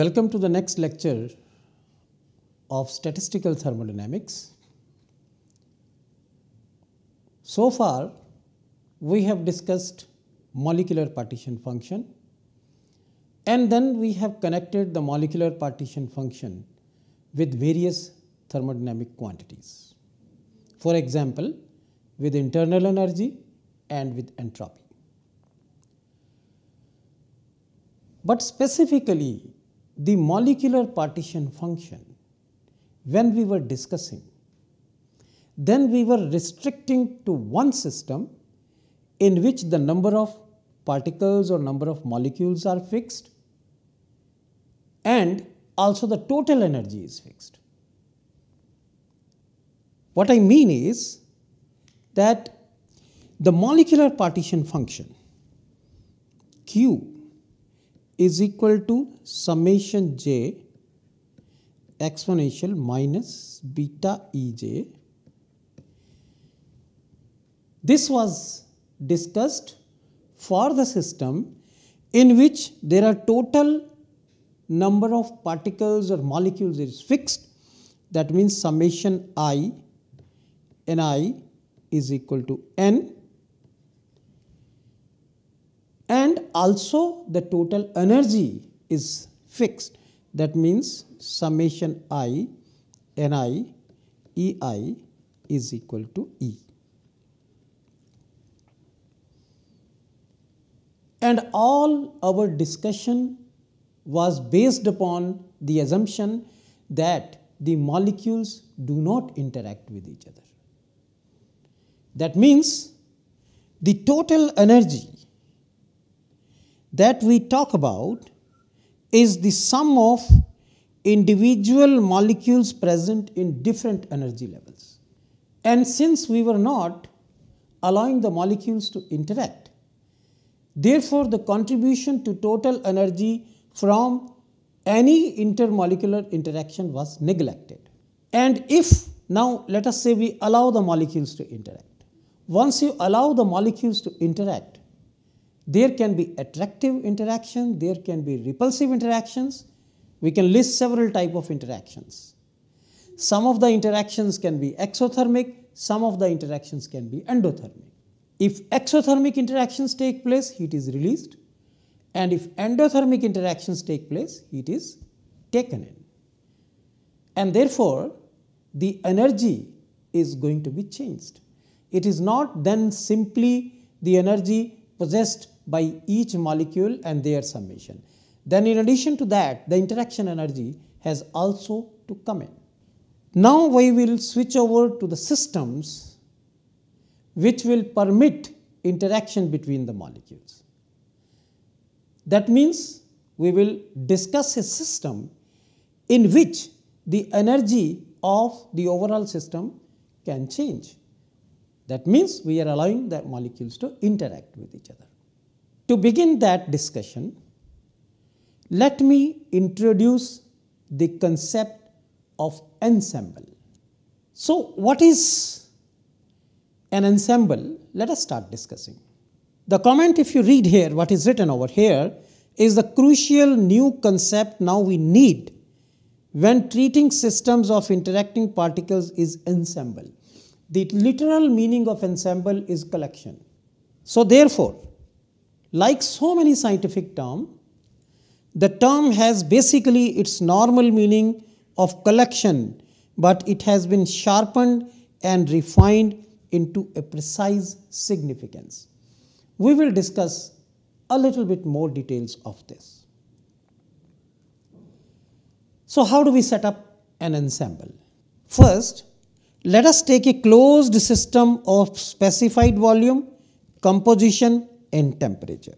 Welcome to the next lecture of statistical thermodynamics. So far, we have discussed molecular partition function and then we have connected the molecular partition function with various thermodynamic quantities. For example, with internal energy and with entropy. But specifically, the molecular partition function, when we were discussing, then we were restricting to one system in which the number of particles or number of molecules are fixed and also the total energy is fixed. What I mean is that the molecular partition function Q is equal to summation j exponential minus beta ej. This was discussed for the system in which there are total number of particles or molecules is fixed that means summation i ni is equal to n and also the total energy is fixed that means summation i ni ei is equal to e and all our discussion was based upon the assumption that the molecules do not interact with each other. That means the total energy that we talk about is the sum of individual molecules present in different energy levels. And since we were not allowing the molecules to interact, therefore, the contribution to total energy from any intermolecular interaction was neglected. And if now let us say we allow the molecules to interact. Once you allow the molecules to interact, there can be attractive interaction, there can be repulsive interactions. We can list several type of interactions. Some of the interactions can be exothermic, some of the interactions can be endothermic. If exothermic interactions take place, heat is released and if endothermic interactions take place, heat is taken in. And therefore, the energy is going to be changed. It is not then simply the energy possessed by each molecule and their summation. Then in addition to that, the interaction energy has also to come in. Now we will switch over to the systems which will permit interaction between the molecules. That means we will discuss a system in which the energy of the overall system can change. That means we are allowing the molecules to interact with each other. To begin that discussion, let me introduce the concept of ensemble. So, what is an ensemble? Let us start discussing. The comment, if you read here, what is written over here, is the crucial new concept now we need when treating systems of interacting particles is ensemble. The literal meaning of ensemble is collection. So, therefore, like so many scientific terms, the term has basically its normal meaning of collection, but it has been sharpened and refined into a precise significance. We will discuss a little bit more details of this. So, how do we set up an ensemble? First, let us take a closed system of specified volume, composition, and temperature.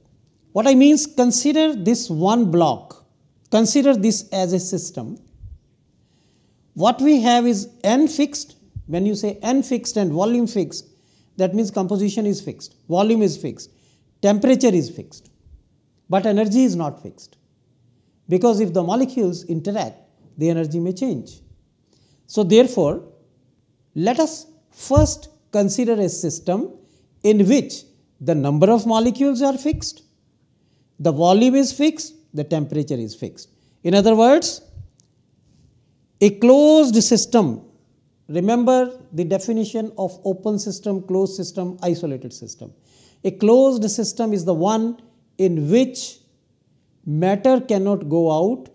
What I mean is consider this one block, consider this as a system. What we have is n fixed, when you say n fixed and volume fixed, that means composition is fixed, volume is fixed, temperature is fixed, but energy is not fixed. Because if the molecules interact, the energy may change. So, therefore, let us first consider a system in which the number of molecules are fixed, the volume is fixed, the temperature is fixed. In other words, a closed system, remember the definition of open system, closed system, isolated system. A closed system is the one in which matter cannot go out,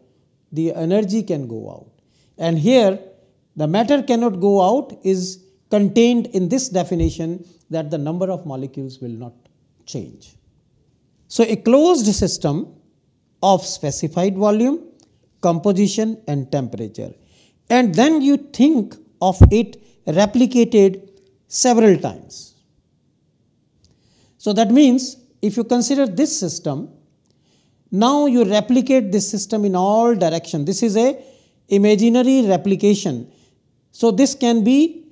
the energy can go out. And here, the matter cannot go out is contained in this definition that the number of molecules will not change. So, a closed system of specified volume, composition and temperature. And then you think of it replicated several times. So, that means if you consider this system, now you replicate this system in all direction. This is a imaginary replication. So, this can be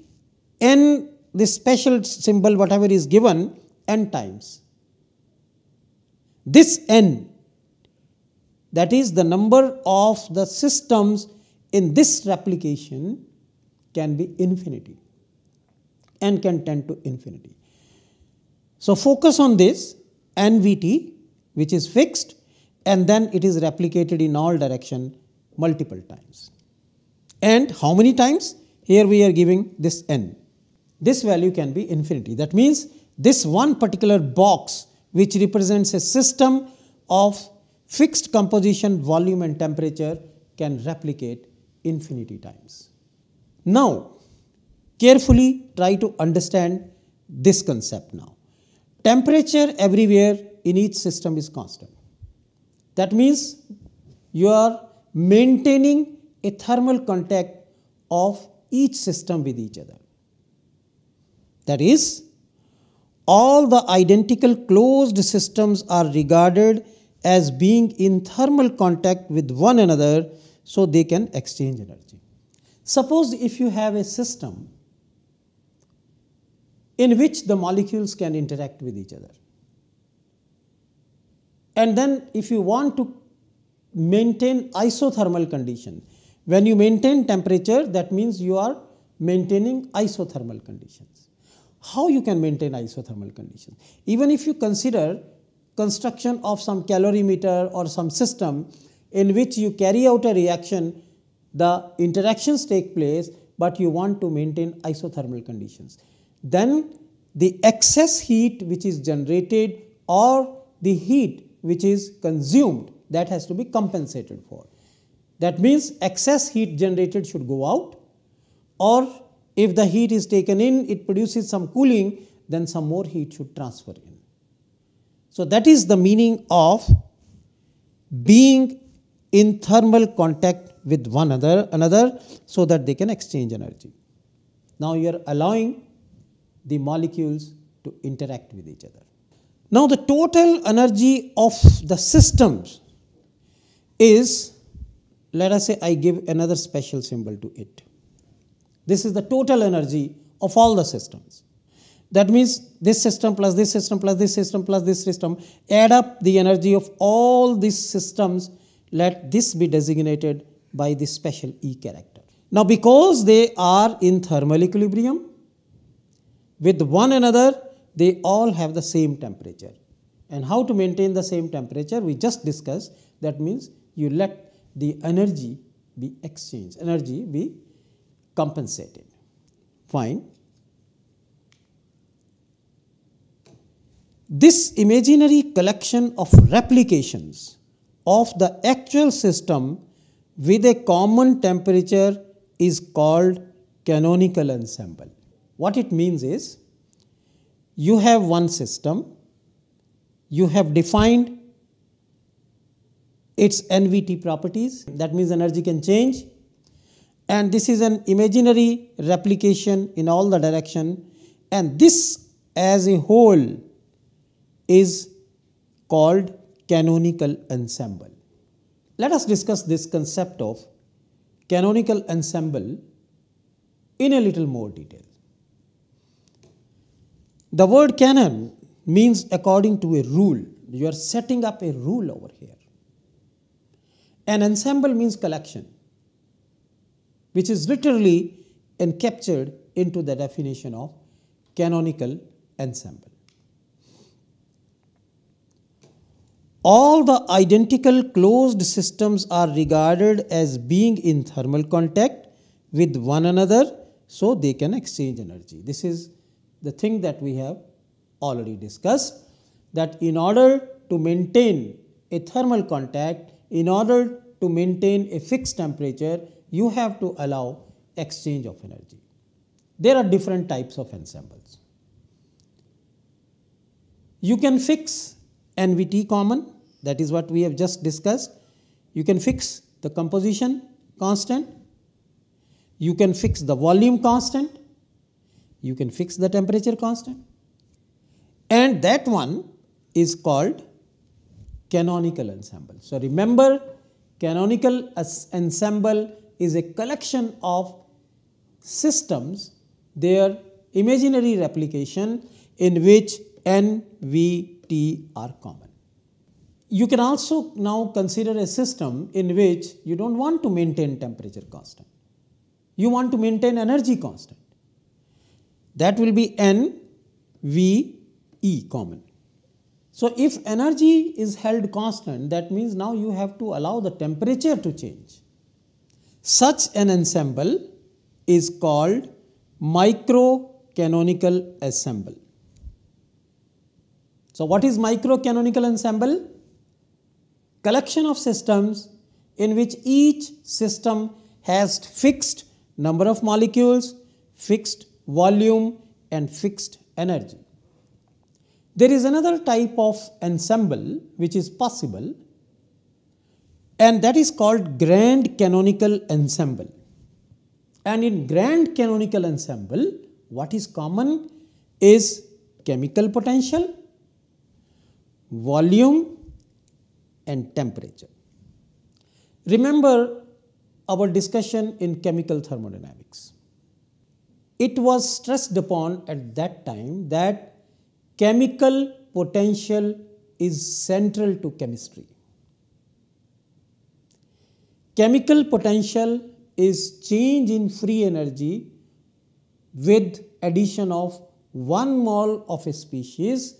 n this special symbol whatever is given n times. This n that is the number of the systems in this replication can be infinity and can tend to infinity. So, focus on this NVT which is fixed and then it is replicated in all direction multiple times. And how many times? Here we are giving this n. This value can be infinity. That means this one particular box which represents a system of fixed composition, volume and temperature can replicate infinity times. Now, carefully try to understand this concept now. Temperature everywhere in each system is constant. That means you are maintaining a thermal contact of each system with each other. That is, all the identical closed systems are regarded as being in thermal contact with one another so they can exchange energy. Suppose if you have a system in which the molecules can interact with each other. And then if you want to maintain isothermal condition, when you maintain temperature that means you are maintaining isothermal conditions. How you can maintain isothermal conditions? Even if you consider construction of some calorimeter or some system in which you carry out a reaction, the interactions take place, but you want to maintain isothermal conditions. Then the excess heat which is generated or the heat which is consumed that has to be compensated for. That means excess heat generated should go out or if the heat is taken in, it produces some cooling, then some more heat should transfer in. So, that is the meaning of being in thermal contact with one another, another so that they can exchange energy. Now, you are allowing the molecules to interact with each other. Now, the total energy of the systems is, let us say, I give another special symbol to it. This is the total energy of all the systems. That means this system plus this system plus this system plus this system add up the energy of all these systems. Let this be designated by this special E character. Now, because they are in thermal equilibrium with one another, they all have the same temperature. And how to maintain the same temperature? We just discussed. That means you let the energy be exchanged, energy be compensated. Fine. This imaginary collection of replications of the actual system with a common temperature is called canonical ensemble. What it means is you have one system, you have defined its NVT properties, that means energy can change, and this is an imaginary replication in all the direction and this as a whole is called canonical ensemble. Let us discuss this concept of canonical ensemble in a little more detail. The word canon means according to a rule. You are setting up a rule over here. An ensemble means collection which is literally encaptured into the definition of canonical ensemble. all the identical closed systems are regarded as being in thermal contact with one another so they can exchange energy. This is the thing that we have already discussed that in order to maintain a thermal contact, in order to maintain a fixed temperature, you have to allow exchange of energy. There are different types of ensembles. You can fix NVT common, that is what we have just discussed. You can fix the composition constant. You can fix the volume constant. You can fix the temperature constant. And that one is called canonical ensemble. So remember, canonical ensemble is a collection of systems, their imaginary replication in which N, V, T are common. You can also now consider a system in which you don't want to maintain temperature constant. You want to maintain energy constant. That will be N, V, E common. So if energy is held constant, that means now you have to allow the temperature to change. Such an ensemble is called microcanonical ensemble. So what is microcanonical ensemble? Collection of systems in which each system has fixed number of molecules, fixed volume and fixed energy. There is another type of ensemble which is possible and that is called grand canonical ensemble. And in grand canonical ensemble, what is common is chemical potential, volume and temperature. Remember our discussion in chemical thermodynamics. It was stressed upon at that time that chemical potential is central to chemistry. Chemical potential is change in free energy with addition of one mole of a species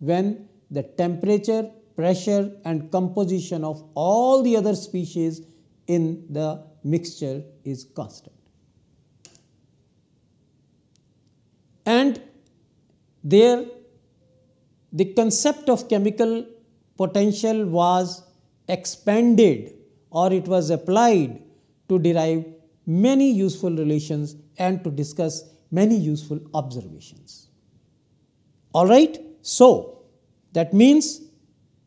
when the temperature, pressure and composition of all the other species in the mixture is constant. And there the concept of chemical potential was expanded or it was applied to derive many useful relations and to discuss many useful observations. All right, so that means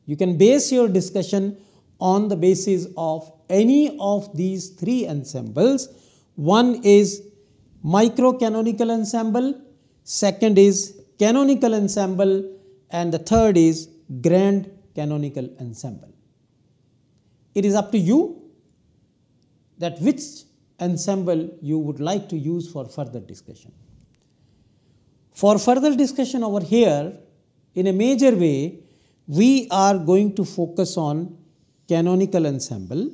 you can base your discussion on the basis of any of these three ensembles. One is microcanonical ensemble, second is canonical ensemble, and the third is grand canonical ensemble. It is up to you that which ensemble you would like to use for further discussion. For further discussion over here, in a major way, we are going to focus on canonical ensemble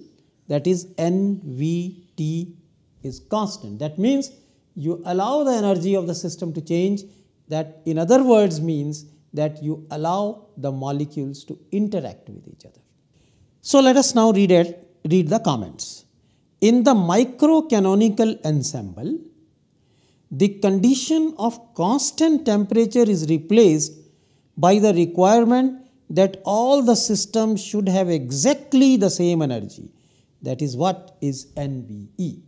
that is NVT is constant. That means you allow the energy of the system to change that in other words means that you allow the molecules to interact with each other. So let us now read, it, read the comments. In the microcanonical ensemble, the condition of constant temperature is replaced by the requirement that all the systems should have exactly the same energy. That is what is NVE.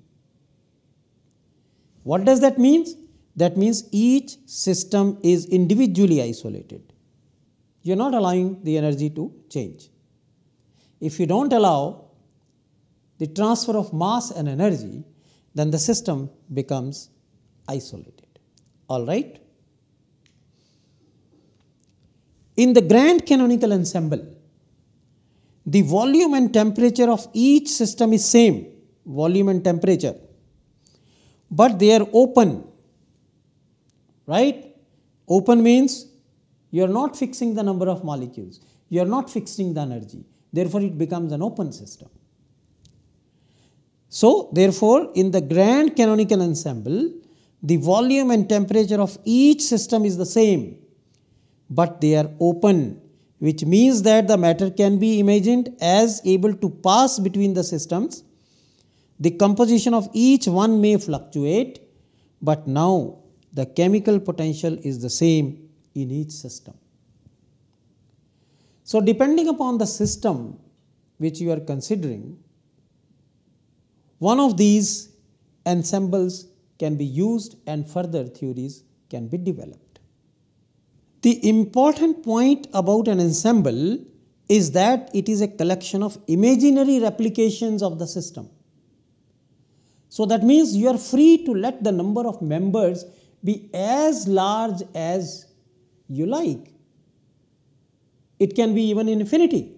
What does that mean? That means each system is individually isolated. You are not allowing the energy to change. If you don't allow the transfer of mass and energy, then the system becomes isolated. All right? In the grand canonical ensemble, the volume and temperature of each system is same, volume and temperature, but they are open right? Open means you are not fixing the number of molecules, you are not fixing the energy, therefore, it becomes an open system. So, therefore, in the grand canonical ensemble, the volume and temperature of each system is the same, but they are open, which means that the matter can be imagined as able to pass between the systems. The composition of each one may fluctuate, but now the chemical potential is the same in each system. So, depending upon the system which you are considering, one of these ensembles can be used and further theories can be developed. The important point about an ensemble is that it is a collection of imaginary replications of the system. So that means you are free to let the number of members be as large as you like. It can be even infinity.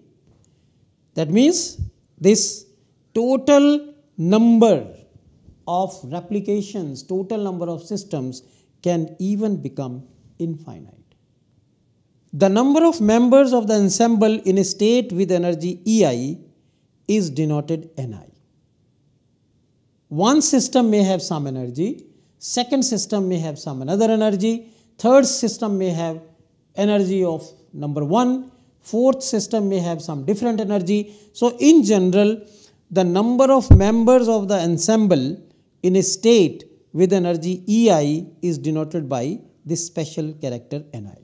That means this total number of replications, total number of systems can even become infinite. The number of members of the ensemble in a state with energy EI is denoted Ni. One system may have some energy, second system may have some another energy, third system may have energy of number 1, fourth system may have some different energy. So, in general, the number of members of the ensemble in a state with energy EI is denoted by this special character Ni.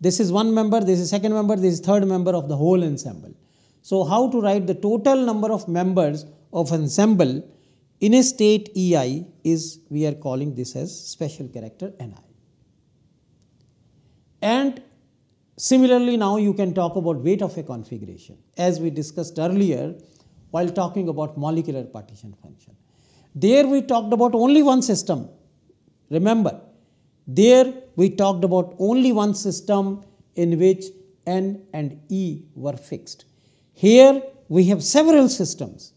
This is one member, this is second member, this is third member of the whole ensemble. So, how to write the total number of members of ensemble in a state EI is we are calling this as special character Ni. And similarly now you can talk about weight of a configuration as we discussed earlier while talking about molecular partition function. There we talked about only one system. Remember, there we talked about only one system in which N and E were fixed. Here we have several systems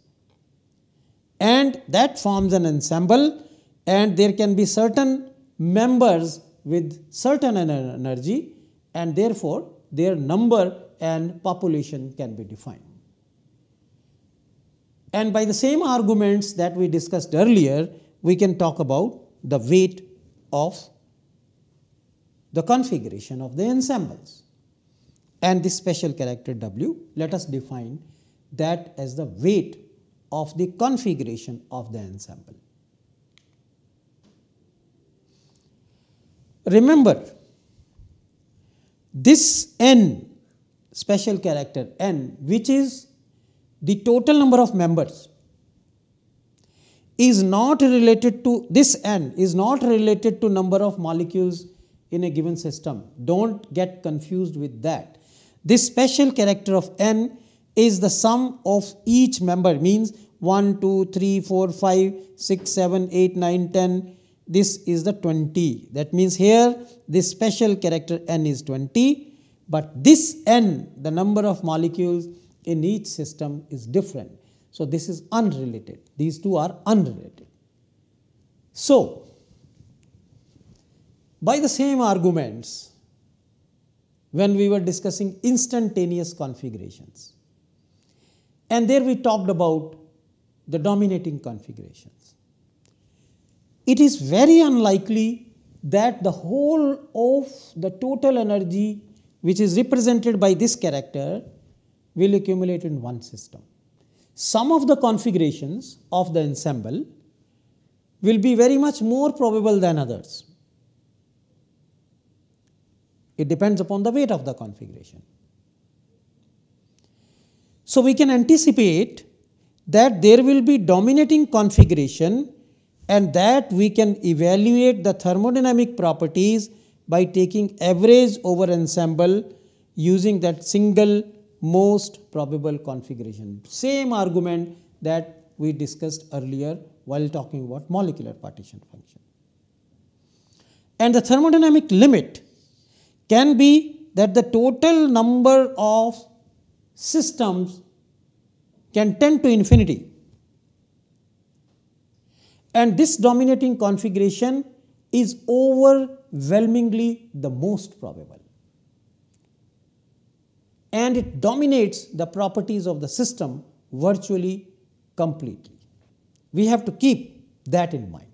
and that forms an ensemble and there can be certain members with certain energy and therefore their number and population can be defined. And by the same arguments that we discussed earlier, we can talk about the weight of the configuration of the ensembles. And this special character W, let us define that as the weight of the configuration of the ensemble. Remember, this n special character n, which is the total number of members is not related to this n is not related to number of molecules in a given system. Don't get confused with that. This special character of n is the sum of each member means 1, 2, 3, 4, 5, 6, 7, 8, 9, 10. This is the 20. That means here this special character n is 20 but this n the number of molecules in each system is different. So, this is unrelated. These two are unrelated. So, by the same arguments, when we were discussing instantaneous configurations, and there we talked about the dominating configurations. It is very unlikely that the whole of the total energy which is represented by this character will accumulate in one system. Some of the configurations of the ensemble will be very much more probable than others. It depends upon the weight of the configuration. So, we can anticipate that there will be dominating configuration and that we can evaluate the thermodynamic properties by taking average over ensemble using that single most probable configuration. Same argument that we discussed earlier while talking about molecular partition function. And the thermodynamic limit can be that the total number of systems can tend to infinity. And this dominating configuration is overwhelmingly the most probable and it dominates the properties of the system virtually completely. We have to keep that in mind.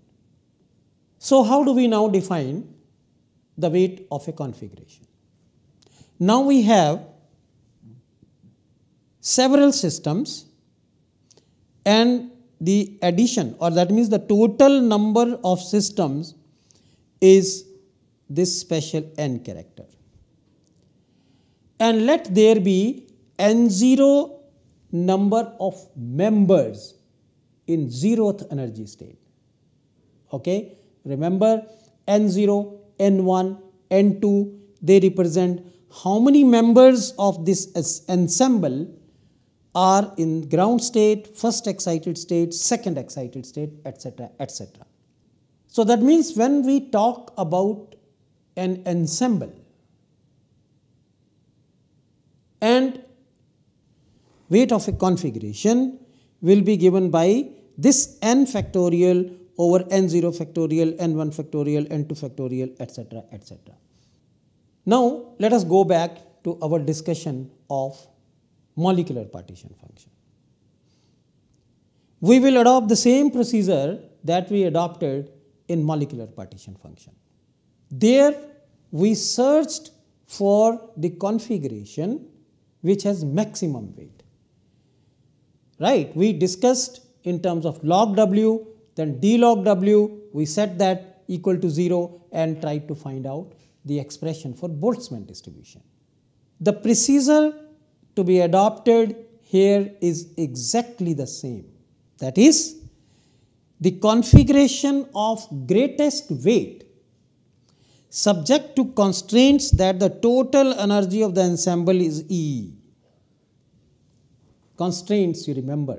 So, how do we now define the weight of a configuration? Now we have several systems and the addition or that means the total number of systems is this special n character. And let there be n0 number of members in zeroth energy state. Okay, remember n0, n1, n2, they represent how many members of this ensemble are in ground state, first excited state, second excited state, etc., etc. So that means when we talk about an ensemble and weight of a configuration will be given by this n factorial over n0 factorial, n1 factorial, n2 factorial, etc., etc. Now, let us go back to our discussion of molecular partition function. We will adopt the same procedure that we adopted in molecular partition function. There we searched for the configuration which has maximum weight. Right, we discussed in terms of log w, then d log w, we set that equal to 0 and tried to find out the expression for Boltzmann distribution. The procedure to be adopted here is exactly the same. That is, the configuration of greatest weight subject to constraints that the total energy of the ensemble is E. Constraints you remember.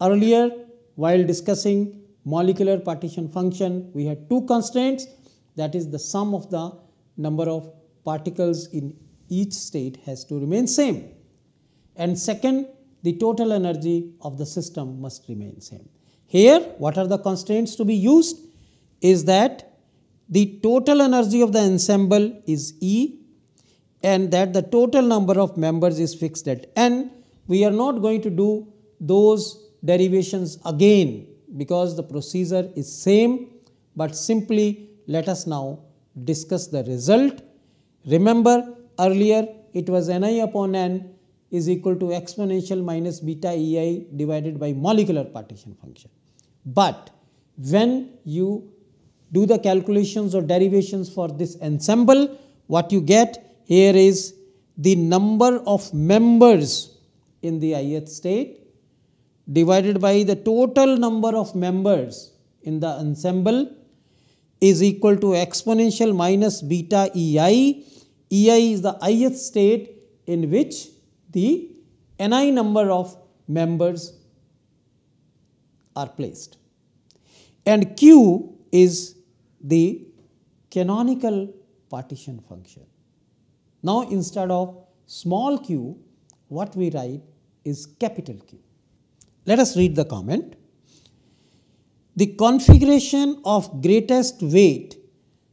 Earlier, while discussing molecular partition function, we had two constraints that is the sum of the number of particles in each state has to remain same. And second, the total energy of the system must remain same. Here, what are the constraints to be used? Is that the total energy of the ensemble is E and that the total number of members is fixed at N. We are not going to do those derivations again because the procedure is same but simply let us now discuss the result. Remember earlier it was Ni upon N is equal to exponential minus beta EI divided by molecular partition function. But when you do the calculations or derivations for this ensemble, what you get here is the number of members in the ith state divided by the total number of members in the ensemble is equal to exponential minus beta ei. ei is the ith state in which the ni number of members are placed. And q is the canonical partition function. Now, instead of small q, what we write is capital Q. Let us read the comment. The configuration of greatest weight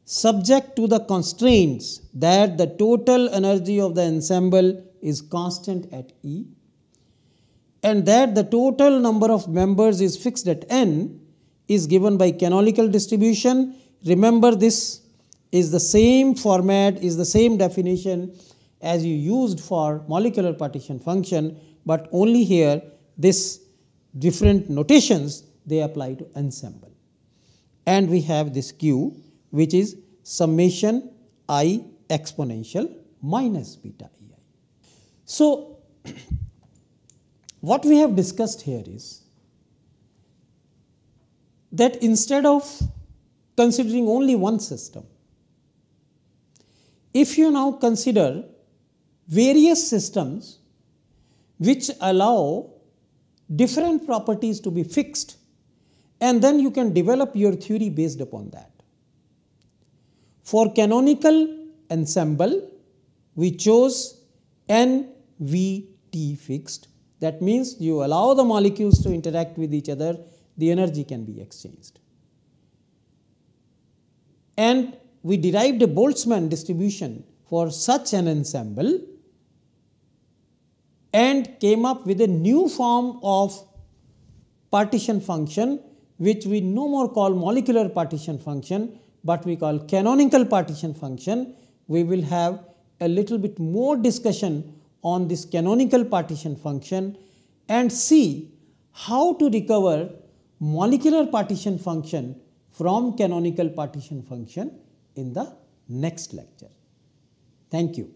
subject to the constraints that the total energy of the ensemble is constant at E and that the total number of members is fixed at N is given by canonical distribution Remember this is the same format, is the same definition as you used for molecular partition function, but only here this different notations they apply to ensemble. And we have this Q which is summation i exponential minus beta ei. So, what we have discussed here is that instead of considering only one system. If you now consider various systems which allow different properties to be fixed and then you can develop your theory based upon that. For canonical ensemble, we chose NVT fixed. That means you allow the molecules to interact with each other, the energy can be exchanged and we derived a Boltzmann distribution for such an ensemble and came up with a new form of partition function which we no more call molecular partition function but we call canonical partition function we will have a little bit more discussion on this canonical partition function and see how to recover molecular partition function from canonical partition function in the next lecture. Thank you.